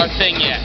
our thing yet.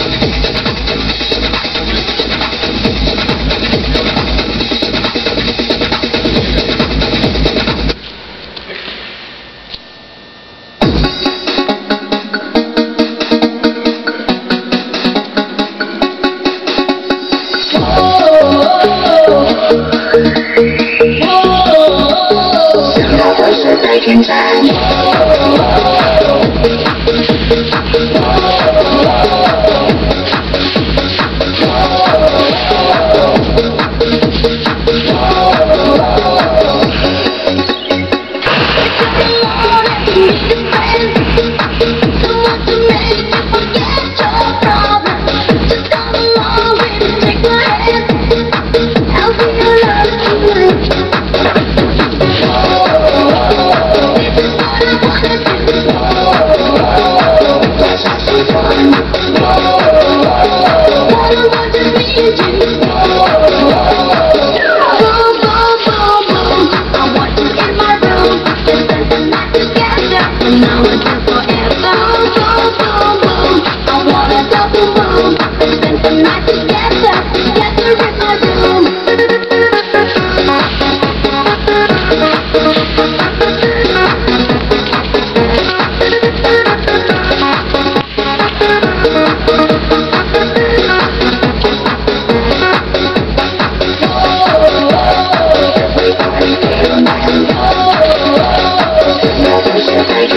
Now it's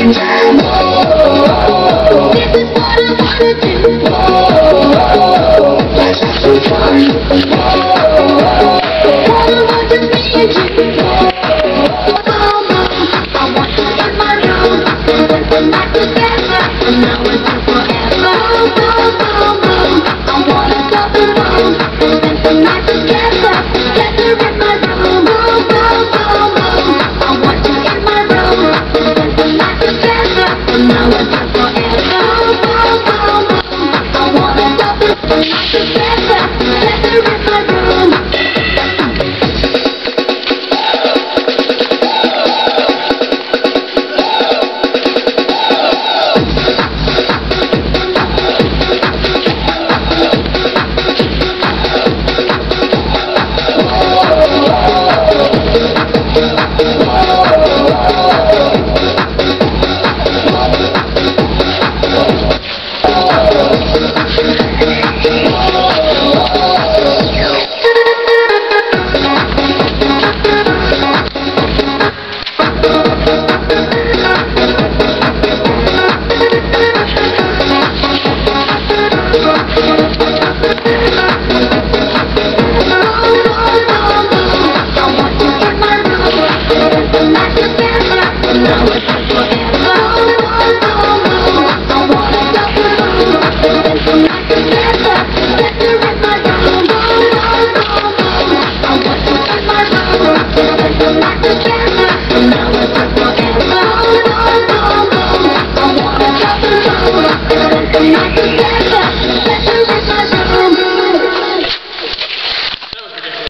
Taking time